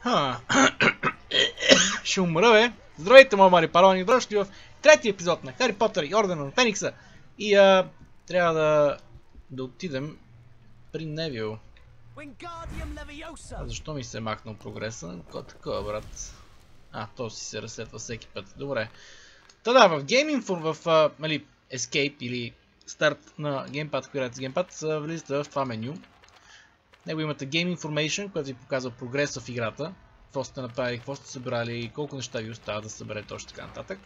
Ха. Ще умра, бе. Здравейте, мои мари парони. Дошли в трети епизод на Хари Потър и Ордена на Феникса. И а, трябва да, да отидем при Невил. А защо ми се е махнал прогреса? Ко такова, брат? А, то си се разсетва всеки път. Добре. Та да, в Game Info, в а, нали, Escape или старт на геймпад, играете с геймпад, влизате в това меню. Него имате Game Information, което ви показва прогреса в играта. Какво сте направили, какво сте събрали, колко неща ви остават да съберете още така нататък.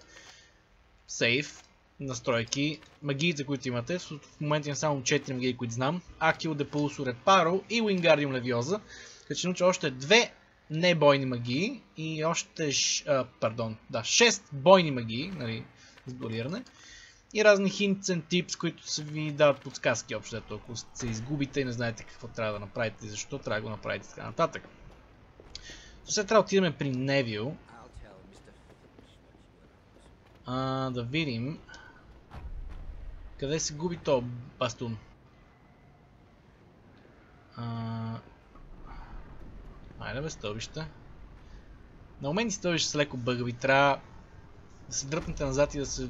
Save, настройки, магиите, които имате. В момента имам само 4 магии, които знам. Акил, Depulso, Reparo и Wingardium Leviosa. Като ще науча още две небойни магии и още, а, пардон, да, 6 бойни магии, нали, с дориране. И разни hints and tips, които се ви дават подсказки общо, ако се изгубите и не знаете какво трябва да направите и защо трябва да го направите така нататък. Сега трябва да отидем при Невил. Да видим. Къде се губи то бастун? Айде бе стълбища. На моменти стълбища са леко бъгави. Трябва да се дръпнете назад и да се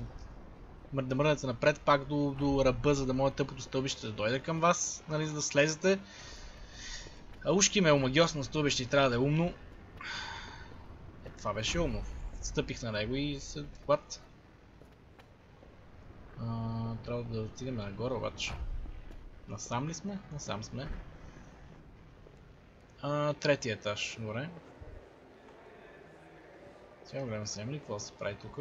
да мръднете напред пак до, до ръба, за да може тъпото стълбище да дойде към вас, нали, за да слезете. А ушки ме е омагиосно стълбище и трябва да е умно. Е, това беше умно. Стъпих на него и се... А, трябва да отидем нагоре обаче. Насам ли сме? Насам сме. А, трети етаж, добре. Сега време се ли какво се прави тук.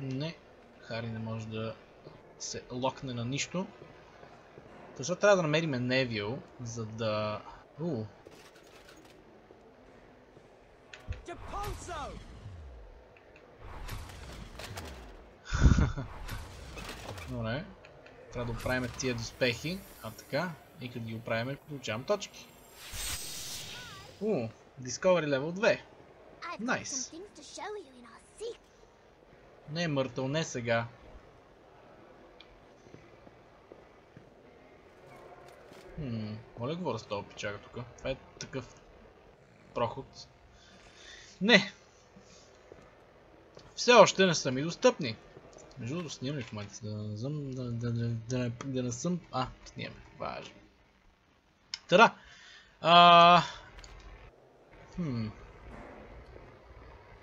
Не, Хари не може да се локне на нищо. Защо трябва да намерим Невил, за да... У. Добре. Трябва да оправим тия доспехи. А така. И като ги оправим, получавам точки. У, Discovery Level 2. Найс. Nice. Не е мъртъл, не сега. Хм, моля говоря с този печага тук. Това е такъв проход. Не! Все още не са ми достъпни. Между другото снимам ли в момента? Да не съм... Да, не съм... А, снимаме. Важно. Тада! А... Хм...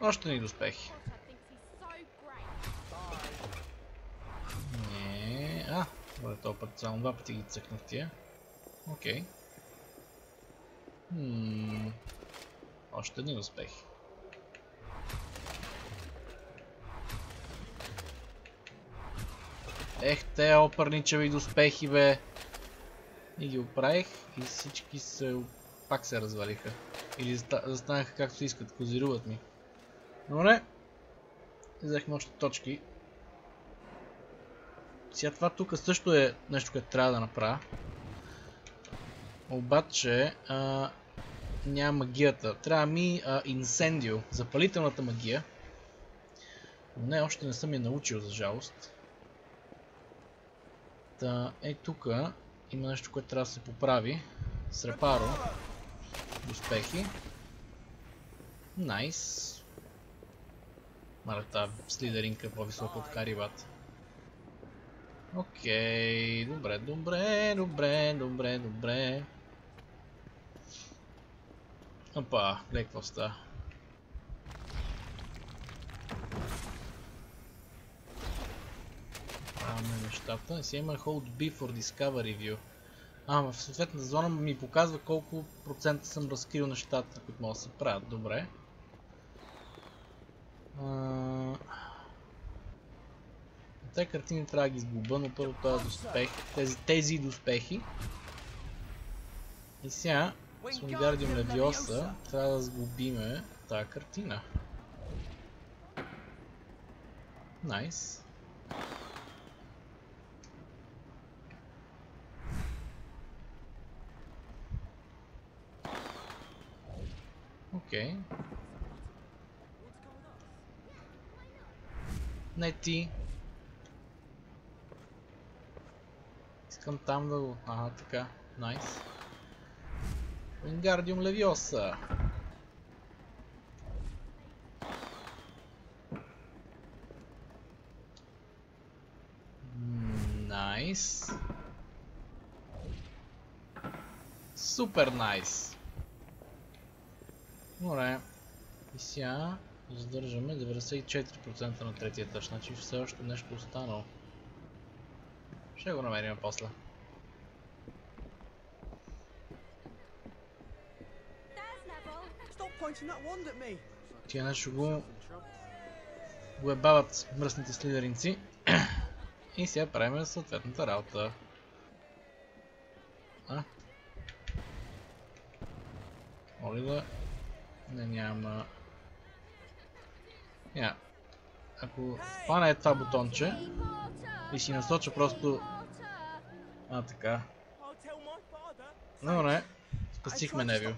Още ни доспехи. А, добре, този път само два пъти ги цъкнах тия. Окей. Хм... Още един успех. Ех, те опърничави успехи, бе! И ги оправих и всички се... пак се развалиха. Или застанаха както искат, козируват ми. Добре. Взехме още точки. Сега това тук също е нещо, което трябва да направя. Обаче а, няма магията. Трябва ми а, Incendio, запалителната магия. Но не, още не съм я научил, за жалост. Та, е тук има нещо, което трябва да се поправи. С. Успехи. Найс. Маля тази слидеринка по-висока от карибата. Окей, добре, добре, добре, добре, добре. Опа, гледай какво. Правяме нещата. И си има Hold B for Discovery View. А, в съответната зона ми показва колко процента съм разкрил нещата, които могат да се правят. Добре. Те картини трябва да ги сглоба, но първо този успех, тези, тези доспехи. И сега, с Wingardium Leviosa, трябва да сглобиме тази картина. Найс. Окей. Не ти. Искам там да го... Ага, така. Найс. Wingardium Leviosa. Найс. Супер найс. Добре. И сега задържаме 94% на третия тъж, значи все още нещо останало. Ще го намерим после. Тия нещо го... го ебават мръсните слидеринци. И сега правим съответната работа. А? Моли да... Не, няма... Я. Ако хвана е това бутонче и си насоча просто... А, така. Добре. Спасихме Невил.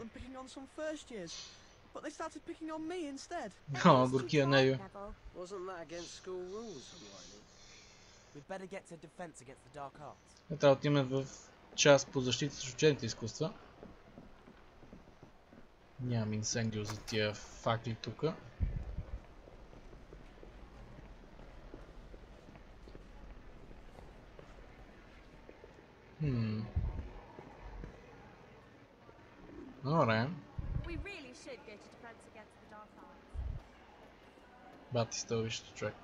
but they горкия Невил. Wasn't трябва да отиваме в част по защита с учените изкуства. Нямам инсендио за тия факли тука. Хм. Добре. We really should go to defense against the dark arts. Бати стълбището, човек.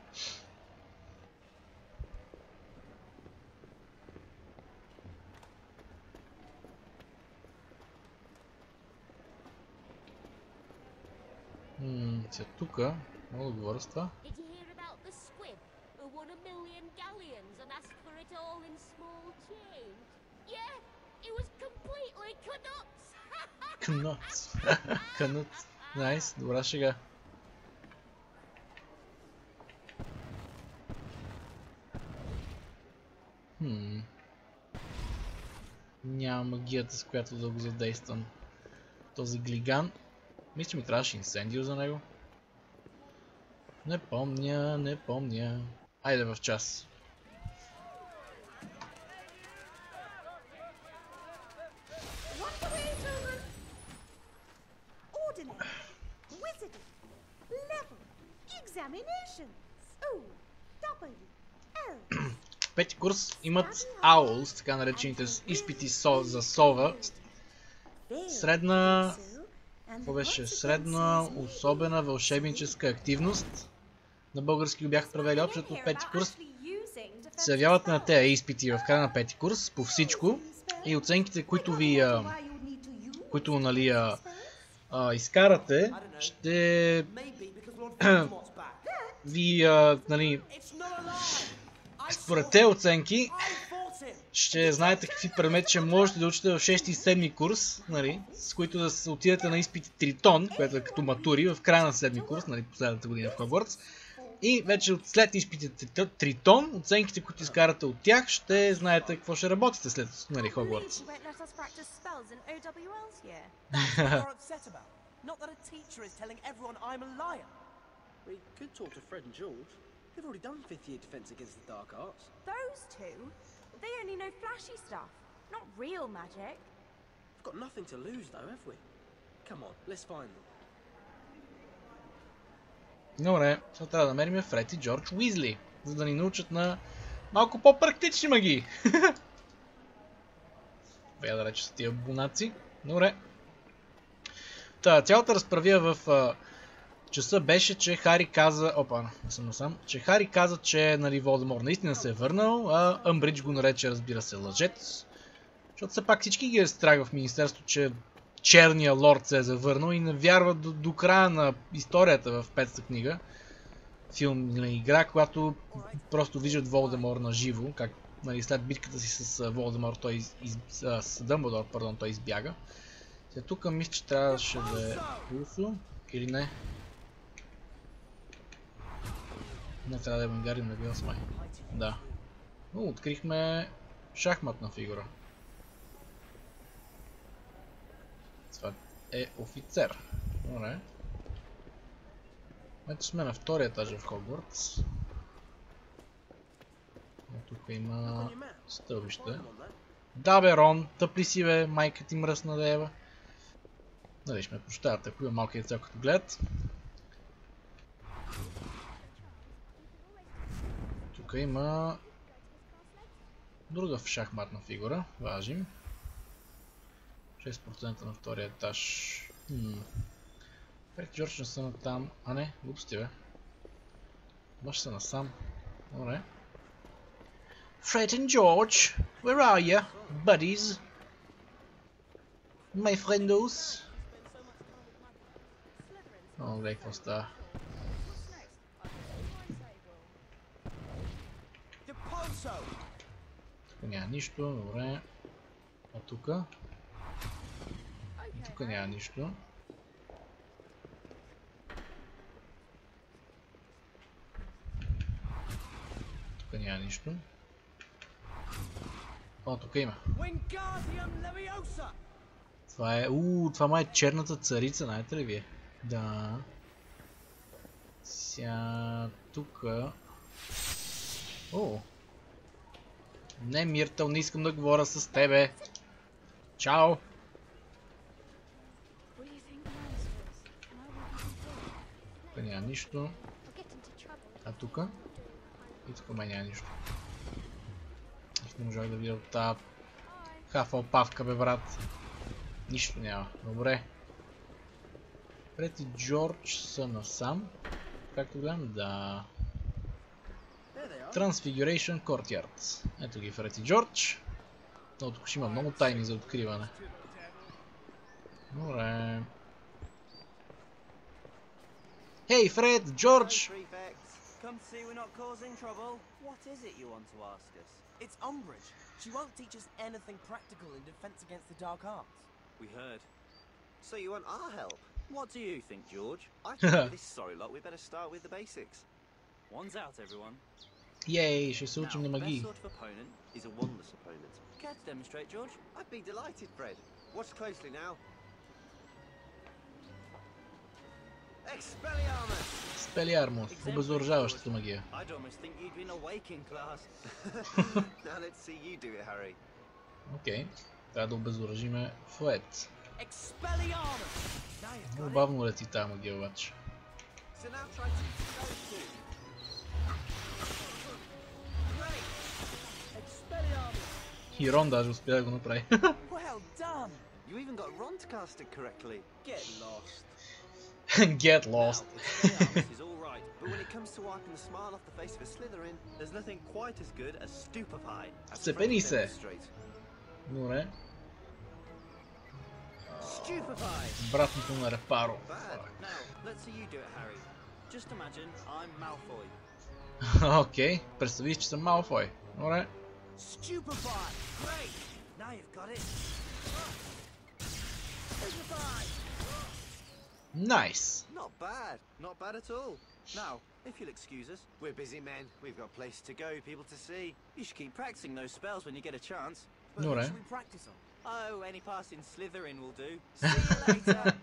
Ммм, сега тука, мога да говоря с това. Did you hear about the squib who won a million galleons and asked for it all in small Кнот. Канут. Найс, добра шега. Хм. Няма магията, с която да го задействам. Този глиган. Мисля, че ми трябваше инсендио за него. Не помня, не помня. Айде в час. Пети курс имат AULS, така наречените изпити со, за сова. Средна... Какво беше? Средна, особена вълшебническа активност. На български го бях превели общото от пети курс. Се явявате на тези изпити в края на пети курс по всичко и оценките, които ви, а, които нали, а, а, изкарате, ще ви, а, нали, според him. оценки, ще знаете какви предмети ще можете да учите в 6 и 7 курс, нали, с които да се отидете на изпити Тритон, което е като матури, в края на 7 курс, нали, последната година в Хогвартс. И вече след изпитите Трит- Тритон, оценките, които изкарате от тях, ще знаете какво ще работите след нали, Хогвартс. Not that a teacher is telling everyone I'm a liar. We could talk to Fred and George. They've already done fifth year defense against the dark arts. Those two, they only know flashy stuff, not real magic. We've got nothing to lose though, have we? Come on, let's find them. Добре, сега трябва да намерим Фред и Джордж Уизли, за да ни научат на малко по-практични магии. Бе да рече са тия бунаци. Добре. Та, цялата разправия в а, часа беше, че Хари каза... Опа, съм насам. Че Хари каза, че нали, Волдемор наистина се е върнал, а Амбридж го нарече, разбира се, лъжец. Защото все пак всички ги е страх в Министерството, че черния лорд се е завърнал и не вярват до, до края на историята в петата книга. Филм или игра, когато просто виждат Волдемор на живо, как нали, след битката си с Волдемор, той из, из, с Дъмбълдор, пардон, той избяга. Сега тук мисля, че трябваше да е Усо или не. Не трябва да е Вангарин на Вилс май. Да. Но открихме шахматна фигура. Това е офицер. Добре. Ето сме на втория етаж в Хогвартс. Тук има стълбище. Да бе, Рон, тъпли си бе, майка ти мръсна да ева. Нали, ще ме прощават, ако има малки деца, като гледат. Тук има друга шахматна фигура. Важим. 6% на втория етаж. Хм. Фред Джордж не са на там. А не, глупости бе. Баш са насам. Добре. Fred and George, where are you, buddies? My friendos? О, гледай какво става. Тук няма нищо, добре. А тука? Тук няма нищо. Тук няма нищо. О, тук има. Това е... Ууу, това май е черната царица, знаете ли вие? Да. Ся... Тука... О! Не, Миртъл, не искам да говоря с тебе. Чао! Тук няма нищо. А тука? И тук май няма нищо. Аз не можах да видя от тази хафалпавка, бе, брат. Нищо няма. Добре. Пред и Джордж са насам. Както гледам, да. There they are. Transfiguration Courtyard. Ето ги Фред и Джордж. Но тук ще има много тайни за откриване. Добре. Хей, Фред, Джордж! Prefect, come to see we're not causing trouble. What is it you want to ask us? It's Umbridge. She won't teach us anything practical in defense against the dark arts. We heard. So you want our help? What do you think, George? I think with this sorry lot, we better start with the basics. One's out, everyone. Ей, ще се учим на Now, the best магии. sort of opponent is a wandless opponent. Care to demonstrate, George? I'd be delighted, Fred. Watch closely now. Expelliarmus! Спелиармус, обезоръжаващата магия. I'd almost think you'd been awake in class. now let's see you do it, Harry. Окей. Трябва да обезоръжиме Фует. Expelliarmus! Now you've got Много it. бавно лети тази магия обаче. So now try teaching those two. Great! Expelliarmus! Хирон даже успя да го направи. Well done! You even got Ron to cast it correctly. Get lost. Get Now, lost. Expelliarmus is all right, But when it comes to wiping the smile off the face of a Slytherin, there's nothing quite as good as stupefy. as Сцепени Fred се. demonstrate. Добре. Stupefy! Братното на Репаро. Bad. Now, let's see you do it, Harry. Just imagine I'm Malfoy. okay, Persuaded and Malfoy. Alright. Stupefy! Great! Now you've got it. Stupefy! Nice. Not bad. Not bad at all. Now, if you'll excuse us, we're busy men. We've got places to go, people to see. You should keep practicing those spells when you get a chance. But all right. should we practice on? Oh, any passing Slytherin will do. See you later.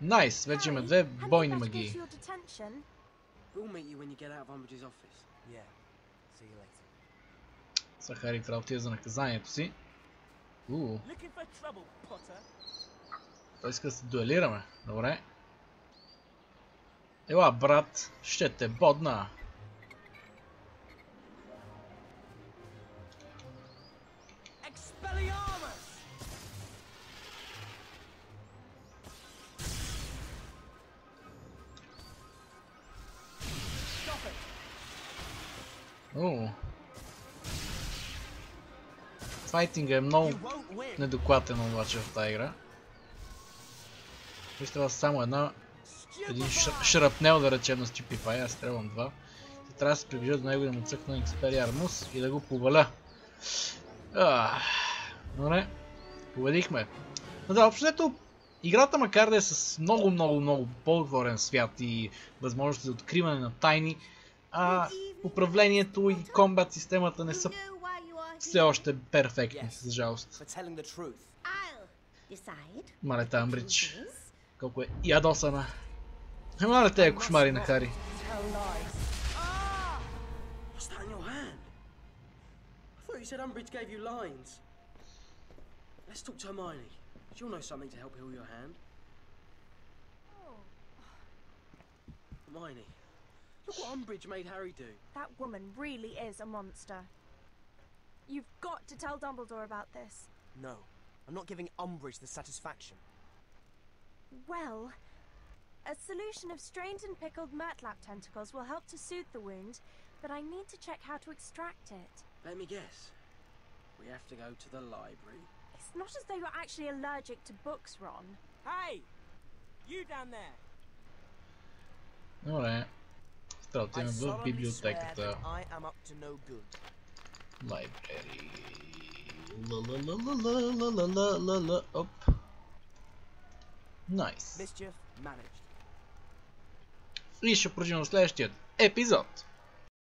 nice, Reggie McGee. We'll meet you when you get out of Umbridge's office. yeah. See you later. Са Хари трябва да отиде за наказанието си. Уу, Looking for trouble, Potter? той иска да се дуелираме. Добре. Ела, брат, ще те бодна. Expelliarmus! Уу. Файтинга е много недокладен обаче в тази игра. Виж трябва само една, един шрапнел да речем на Stupefy, аз трябвам два. Ти трябва да се приближа до него и да му цъкна Expelliarmus и да го поваля. Ах, победихме. Но да, общо взето, играта макар да е с много, много, много по-отворен свят и възможности за откриване на тайни, а управлението и комбат системата не са все още перфектни, за жалост. Мале та Амбридж. Колко е ядосана. Е, мале те кошмари на Хари. Ah! You said Umbridge gave you lines. Let's talk to Hermione. She'll know something to help heal your hand. Hermione, Look what Umbridge made Harry do. That woman really is a monster. You've got to tell Dumbledore about this. No, I'm not giving Umbridge the satisfaction. Well, a solution of strained and pickled mertlap tentacles will help to soothe the wound, but I need to check how to extract it. Let me guess. We have to go to the library. It's not as though you're actually allergic to books, Ron. Hey! You down there! Alright. Ще I отидем в библиотеката. that I am up to no good. Library. Ла-ла-ла-ла-ла-ла-ла-ла-ла. Оп. Найс. Mischief managed. И ще продължим в следващия епизод.